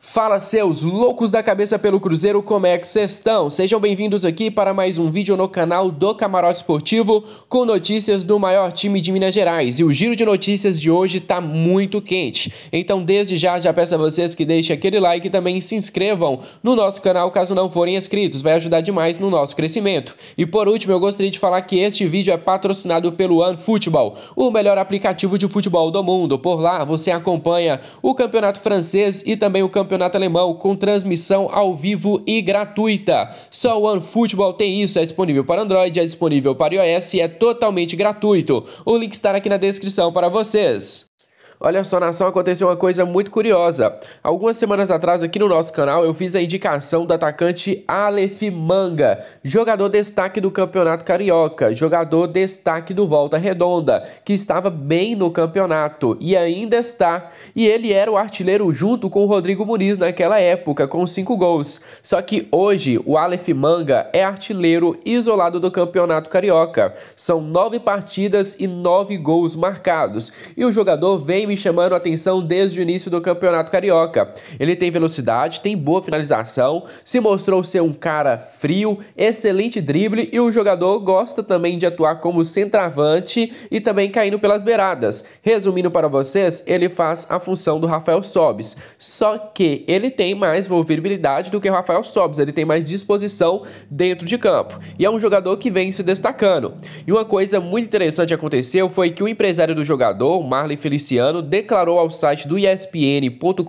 Fala seus loucos da cabeça pelo Cruzeiro, como é que vocês estão? Sejam bem-vindos aqui para mais um vídeo no canal do Camarote Esportivo com notícias do maior time de Minas Gerais. E o giro de notícias de hoje tá muito quente. Então, desde já, já peço a vocês que deixem aquele like e também se inscrevam no nosso canal caso não forem inscritos. Vai ajudar demais no nosso crescimento. E por último, eu gostaria de falar que este vídeo é patrocinado pelo OneFootball, o melhor aplicativo de futebol do mundo. Por lá, você acompanha o campeonato francês e também o campeonato Campeonato Alemão com transmissão ao vivo e gratuita. Só o OneFootball tem isso, é disponível para Android, é disponível para iOS e é totalmente gratuito. O link estará aqui na descrição para vocês. Olha só, nação, aconteceu uma coisa muito curiosa. Algumas semanas atrás, aqui no nosso canal, eu fiz a indicação do atacante Aleph Manga, jogador destaque do Campeonato Carioca, jogador destaque do Volta Redonda, que estava bem no campeonato e ainda está. E ele era o artilheiro junto com o Rodrigo Muniz naquela época, com cinco gols. Só que hoje, o Aleph Manga é artilheiro isolado do Campeonato Carioca. São nove partidas e nove gols marcados. E o jogador vem me chamando a atenção desde o início do Campeonato Carioca. Ele tem velocidade, tem boa finalização, se mostrou ser um cara frio, excelente drible e o jogador gosta também de atuar como centroavante e também caindo pelas beiradas. Resumindo para vocês, ele faz a função do Rafael Sobis, só que ele tem mais mobilidade do que o Rafael Sobis, ele tem mais disposição dentro de campo e é um jogador que vem se destacando. E uma coisa muito interessante aconteceu foi que o empresário do jogador, Marley Feliciano, declarou ao site do ESPN.com.br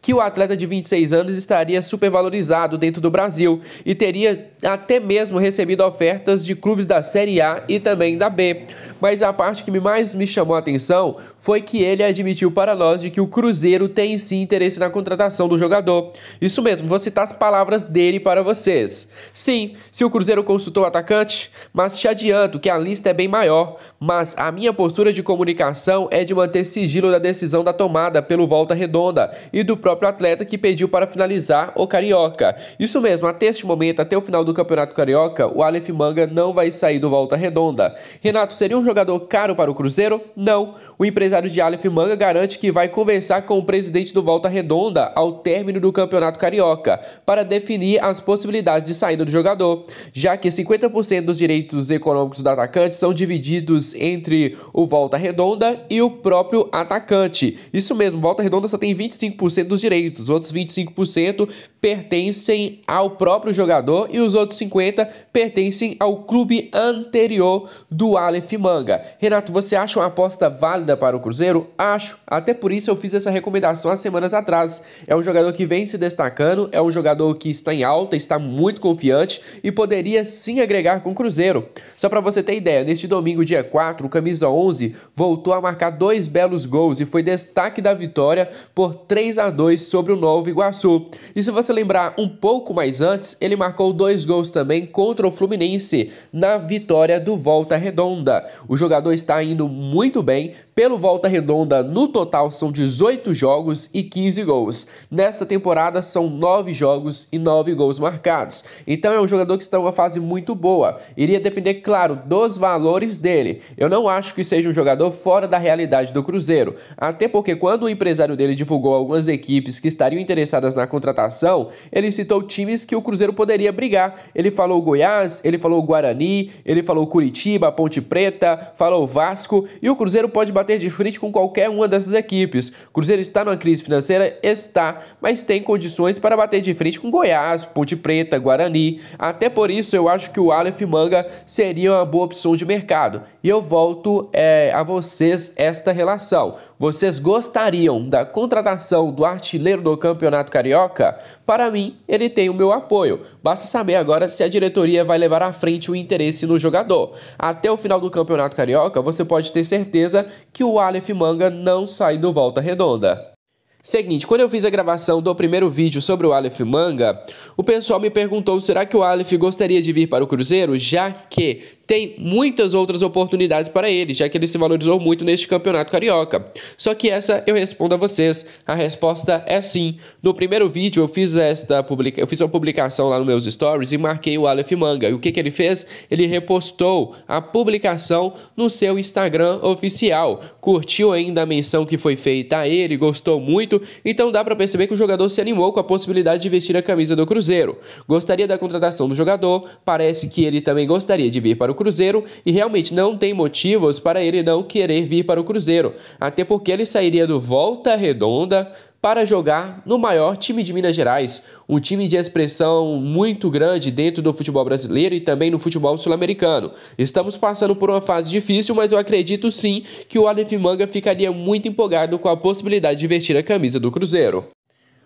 que o atleta de 26 anos estaria supervalorizado dentro do Brasil e teria até mesmo recebido ofertas de clubes da Série A e também da B. Mas a parte que mais me chamou a atenção foi que ele admitiu para nós de que o Cruzeiro tem sim interesse na contratação do jogador. Isso mesmo, vou citar as palavras dele para vocês. Sim, se o Cruzeiro consultou o atacante, mas te adianto que a lista é bem maior, mas a minha postura de comunicação é de manter sigilo da decisão da tomada pelo Volta Redonda e do próprio atleta que pediu para finalizar o Carioca. Isso mesmo, até este momento, até o final do Campeonato Carioca, o Aleph Manga não vai sair do Volta Redonda. Renato, seria um jogador caro para o Cruzeiro? Não. O empresário de Aleph Manga garante que vai conversar com o presidente do Volta Redonda ao término do Campeonato Carioca para definir as possibilidades de saída do jogador, já que 50% dos direitos econômicos do atacante são divididos entre o Volta Redonda e o próprio atacante. Isso mesmo, Volta Redonda só tem 25% dos direitos, os outros 25% pertencem ao próprio jogador e os outros 50% pertencem ao clube anterior do Aleph Manga. Renato, você acha uma aposta válida para o Cruzeiro? Acho, até por isso eu fiz essa recomendação há semanas atrás. É um jogador que vem se destacando, é um jogador que está em alta, está muito confiante e poderia sim agregar com o Cruzeiro. Só para você ter ideia, neste domingo, dia 4, o camisa 11 voltou a marcar dois belos gols e foi destaque da vitória por 3 a 2 sobre o Novo Iguaçu. E se você lembrar um pouco mais antes, ele marcou dois gols também contra o Fluminense na vitória do Volta Redonda. O jogador está indo muito bem. Pelo Volta Redonda, no total são 18 jogos e 15 gols. Nesta temporada são 9 jogos e 9 gols marcados. Então é um jogador que está em uma fase muito boa. Iria depender, claro, dos valores dele. Eu não acho que seja um jogador fora da realidade do Cruzeiro. Até porque quando o empresário dele divulgou algumas equipes que estariam interessadas na contratação, ele citou times que o Cruzeiro poderia brigar. Ele falou Goiás, ele falou Guarani, ele falou Curitiba, Ponte Preta, falou Vasco e o Cruzeiro pode bater de frente com qualquer uma dessas equipes. O Cruzeiro está numa crise financeira? Está, mas tem condições para bater de frente com Goiás, Ponte Preta, Guarani. Até por isso eu acho que o Aleph Manga seria uma boa opção de mercado. E eu volto é, a vocês esta relação. Vocês gostariam da contratação do artilheiro do Campeonato Carioca? Para mim, ele tem o meu apoio. Basta saber agora se a diretoria vai levar à frente o interesse no jogador. Até o final do Campeonato Carioca, você pode ter certeza que o Aleph Manga não sai do Volta Redonda. Seguinte, quando eu fiz a gravação do primeiro vídeo sobre o Aleph Manga, o pessoal me perguntou: será que o Aleph gostaria de vir para o Cruzeiro, já que tem muitas outras oportunidades para ele, já que ele se valorizou muito neste campeonato carioca. Só que essa eu respondo a vocês. A resposta é sim. No primeiro vídeo eu fiz esta publica... eu fiz uma publicação lá nos meus stories e marquei o Aleph Manga. E o que, que ele fez? Ele repostou a publicação no seu Instagram oficial. Curtiu ainda a menção que foi feita a ele, gostou muito então dá para perceber que o jogador se animou com a possibilidade de vestir a camisa do Cruzeiro. Gostaria da contratação do jogador, parece que ele também gostaria de vir para o Cruzeiro e realmente não tem motivos para ele não querer vir para o Cruzeiro, até porque ele sairia do Volta Redonda para jogar no maior time de Minas Gerais, um time de expressão muito grande dentro do futebol brasileiro e também no futebol sul-americano. Estamos passando por uma fase difícil, mas eu acredito sim que o Aleph Manga ficaria muito empolgado com a possibilidade de vestir a camisa do Cruzeiro.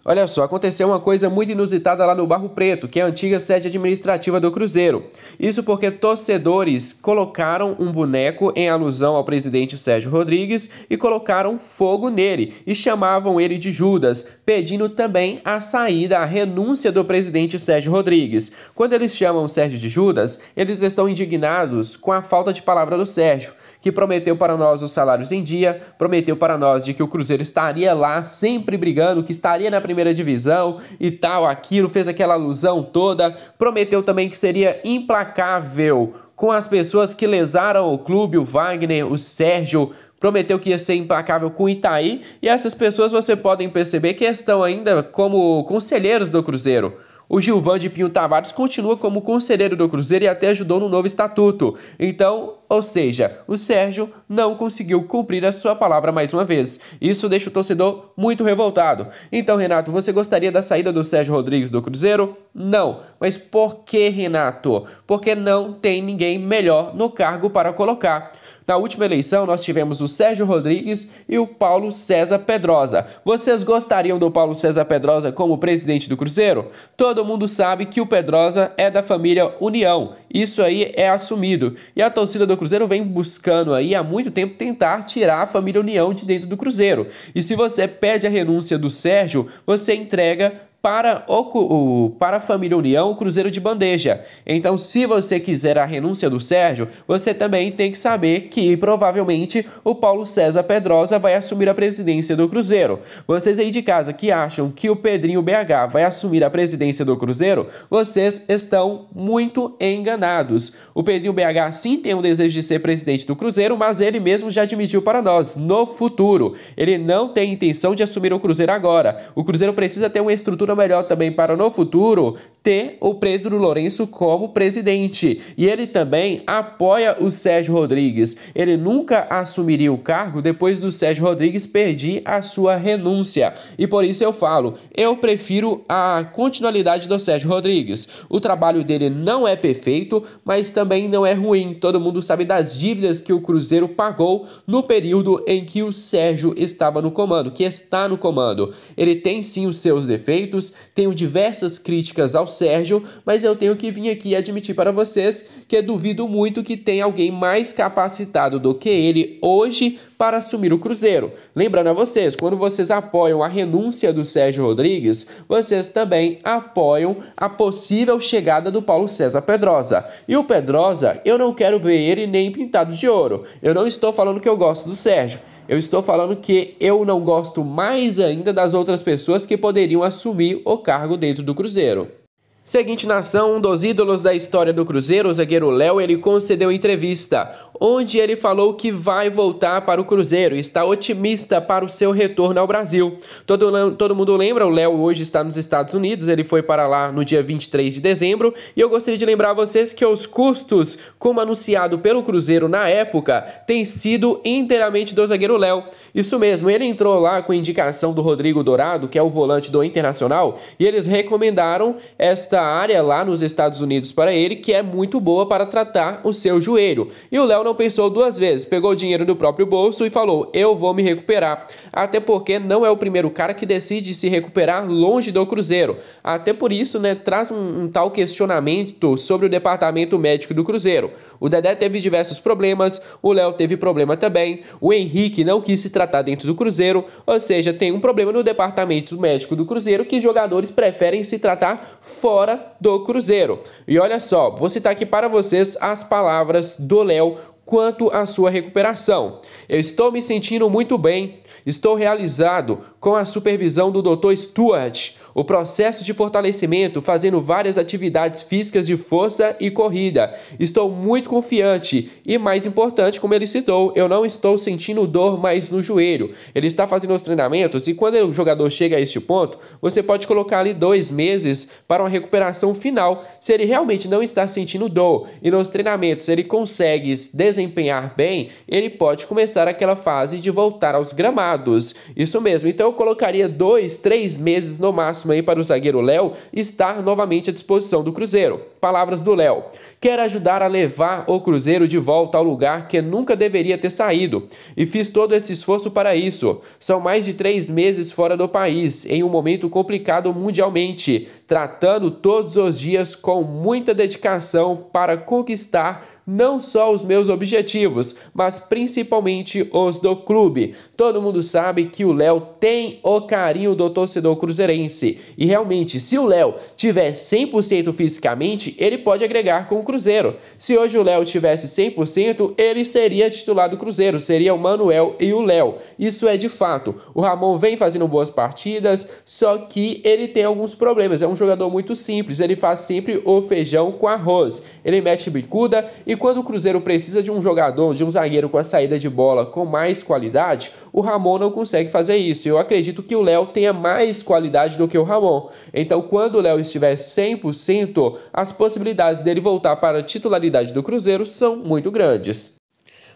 Olha só, aconteceu uma coisa muito inusitada lá no Barro Preto, que é a antiga sede administrativa do Cruzeiro. Isso porque torcedores colocaram um boneco em alusão ao presidente Sérgio Rodrigues e colocaram fogo nele e chamavam ele de Judas, pedindo também a saída, a renúncia do presidente Sérgio Rodrigues. Quando eles chamam Sérgio de Judas, eles estão indignados com a falta de palavra do Sérgio, que prometeu para nós os salários em dia, prometeu para nós de que o Cruzeiro estaria lá sempre brigando, que estaria na primeira divisão e tal, aquilo, fez aquela alusão toda. Prometeu também que seria implacável com as pessoas que lesaram o clube, o Wagner, o Sérgio. Prometeu que ia ser implacável com o Itaí, e essas pessoas você podem perceber que estão ainda como conselheiros do Cruzeiro. O Gilvan de Pinho Tavares continua como conselheiro do Cruzeiro e até ajudou no novo estatuto. Então, ou seja, o Sérgio não conseguiu cumprir a sua palavra mais uma vez. Isso deixa o torcedor muito revoltado. Então, Renato, você gostaria da saída do Sérgio Rodrigues do Cruzeiro? Não. Mas por que, Renato? Porque não tem ninguém melhor no cargo para colocar. Na última eleição, nós tivemos o Sérgio Rodrigues e o Paulo César Pedrosa. Vocês gostariam do Paulo César Pedrosa como presidente do Cruzeiro? Todo mundo sabe que o Pedrosa é da família União. Isso aí é assumido. E a torcida do Cruzeiro vem buscando aí há muito tempo tentar tirar a família União de dentro do Cruzeiro. E se você pede a renúncia do Sérgio, você entrega para, o, para a família União o Cruzeiro de bandeja. Então, se você quiser a renúncia do Sérgio, você também tem que saber que provavelmente o Paulo César Pedrosa vai assumir a presidência do Cruzeiro. Vocês aí de casa que acham que o Pedrinho BH vai assumir a presidência do Cruzeiro, vocês estão muito enganados. O Pedrinho BH sim tem o desejo de ser presidente do Cruzeiro, mas ele mesmo já admitiu para nós, no futuro. Ele não tem intenção de assumir o Cruzeiro agora. O Cruzeiro precisa ter uma estrutura melhor também para no futuro ter o Pedro Lourenço como presidente. E ele também apoia o Sérgio Rodrigues. Ele nunca assumiria o cargo depois do Sérgio Rodrigues perder a sua renúncia. E por isso eu falo, eu prefiro a continuidade do Sérgio Rodrigues. O trabalho dele não é perfeito, mas também não é ruim. Todo mundo sabe das dívidas que o Cruzeiro pagou no período em que o Sérgio estava no comando, que está no comando. Ele tem sim os seus defeitos, tenho diversas críticas ao Sérgio, mas eu tenho que vir aqui admitir para vocês que duvido muito que tenha alguém mais capacitado do que ele hoje para assumir o Cruzeiro. Lembrando a vocês, quando vocês apoiam a renúncia do Sérgio Rodrigues, vocês também apoiam a possível chegada do Paulo César Pedrosa. E o Pedrosa, eu não quero ver ele nem pintado de ouro. Eu não estou falando que eu gosto do Sérgio. Eu estou falando que eu não gosto mais ainda das outras pessoas que poderiam assumir o cargo dentro do Cruzeiro. Seguinte nação, um dos ídolos da história do Cruzeiro, o zagueiro Léo, ele concedeu entrevista onde ele falou que vai voltar para o Cruzeiro está otimista para o seu retorno ao Brasil. Todo, todo mundo lembra, o Léo hoje está nos Estados Unidos, ele foi para lá no dia 23 de dezembro, e eu gostaria de lembrar a vocês que os custos, como anunciado pelo Cruzeiro na época, têm sido inteiramente do zagueiro Léo. Isso mesmo, ele entrou lá com indicação do Rodrigo Dourado, que é o volante do Internacional, e eles recomendaram esta área lá nos Estados Unidos para ele, que é muito boa para tratar o seu joelho. E o Léo não pensou duas vezes, pegou o dinheiro do próprio bolso e falou: Eu vou me recuperar. Até porque não é o primeiro cara que decide se recuperar longe do Cruzeiro. Até por isso, né, traz um, um tal questionamento sobre o departamento médico do Cruzeiro. O Dedé teve diversos problemas, o Léo teve problema também, o Henrique não quis se tratar dentro do Cruzeiro, ou seja, tem um problema no departamento médico do Cruzeiro que jogadores preferem se tratar fora do Cruzeiro. E olha só, vou citar aqui para vocês as palavras do Léo quanto à sua recuperação. Eu estou me sentindo muito bem, estou realizado com a supervisão do Dr. Stuart o processo de fortalecimento fazendo várias atividades físicas de força e corrida. Estou muito confiante e, mais importante, como ele citou, eu não estou sentindo dor mais no joelho. Ele está fazendo os treinamentos e quando o jogador chega a este ponto, você pode colocar ali dois meses para uma recuperação final. Se ele realmente não está sentindo dor e nos treinamentos ele consegue desempenhar bem, ele pode começar aquela fase de voltar aos gramados. Isso mesmo. Então eu colocaria dois, três meses no máximo máximo aí para o zagueiro Léo estar novamente à disposição do Cruzeiro. Palavras do Léo: Quer ajudar a levar o Cruzeiro de volta ao lugar que nunca deveria ter saído. E fiz todo esse esforço para isso. São mais de três meses fora do país, em um momento complicado mundialmente, tratando todos os dias com muita dedicação para conquistar não só os meus objetivos, mas principalmente os do clube. Todo mundo sabe que o Léo tem o carinho do torcedor cruzeirense. E realmente, se o Léo tiver 100% fisicamente, ele pode agregar com o Cruzeiro. Se hoje o Léo tivesse 100%, ele seria titular do Cruzeiro, seria o Manuel e o Léo. Isso é de fato. O Ramon vem fazendo boas partidas, só que ele tem alguns problemas. É um jogador muito simples, ele faz sempre o feijão com arroz. Ele mete bicuda e quando o Cruzeiro precisa de um jogador, de um zagueiro com a saída de bola com mais qualidade, o Ramon não consegue fazer isso. Eu acredito que o Léo tenha mais qualidade do que o Ramon. Então, quando o Léo estiver 100%, as possibilidades dele voltar para a titularidade do Cruzeiro são muito grandes.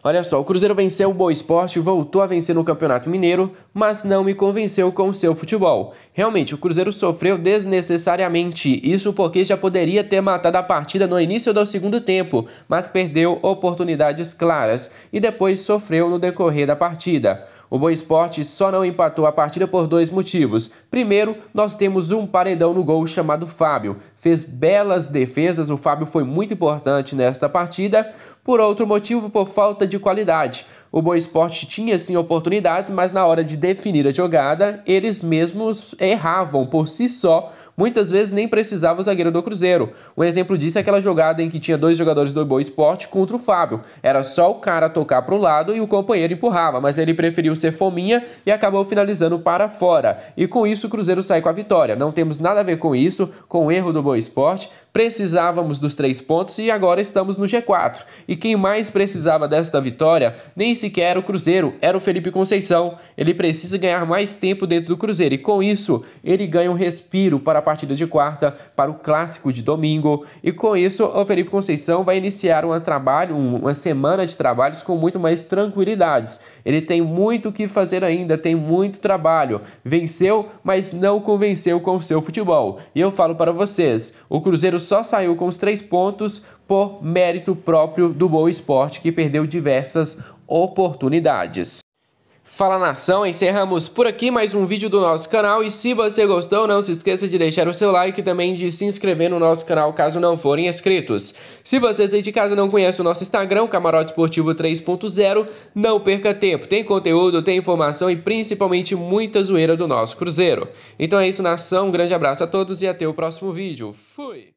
Olha só, o Cruzeiro venceu o Boa Esporte, voltou a vencer no Campeonato Mineiro, mas não me convenceu com o seu futebol. Realmente, o Cruzeiro sofreu desnecessariamente, isso porque já poderia ter matado a partida no início do segundo tempo, mas perdeu oportunidades claras e depois sofreu no decorrer da partida. O Boa Esporte só não empatou a partida por dois motivos. Primeiro, nós temos um paredão no gol chamado Fábio. Fez belas defesas, o Fábio foi muito importante nesta partida. Por outro motivo, por falta de qualidade. O Boa Esporte tinha sim oportunidades, mas na hora de definir a jogada, eles mesmos erravam por si só muitas vezes nem precisava o zagueiro do Cruzeiro. Um exemplo disso é aquela jogada em que tinha dois jogadores do Boa Esporte contra o Fábio. Era só o cara tocar para o lado e o companheiro empurrava, mas ele preferiu ser fominha e acabou finalizando para fora. E com isso o Cruzeiro sai com a vitória. Não temos nada a ver com isso, com o erro do Boa Esporte. Precisávamos dos três pontos e agora estamos no G4. E quem mais precisava desta vitória nem sequer era o Cruzeiro, era o Felipe Conceição. Ele precisa ganhar mais tempo dentro do Cruzeiro e com isso ele ganha um respiro para partida de quarta para o clássico de domingo. E com isso, o Felipe Conceição vai iniciar um trabalho, uma semana de trabalhos com muito mais tranquilidades. Ele tem muito o que fazer ainda, tem muito trabalho. Venceu, mas não convenceu com o seu futebol. E eu falo para vocês, o Cruzeiro só saiu com os três pontos por mérito próprio do Boa Esporte, que perdeu diversas oportunidades. Fala nação, encerramos por aqui mais um vídeo do nosso canal e se você gostou não se esqueça de deixar o seu like e também de se inscrever no nosso canal caso não forem inscritos. Se vocês aí de casa não conhecem o nosso Instagram, Camarote Esportivo 3.0, não perca tempo, tem conteúdo, tem informação e principalmente muita zoeira do nosso Cruzeiro. Então é isso nação, um grande abraço a todos e até o próximo vídeo. Fui!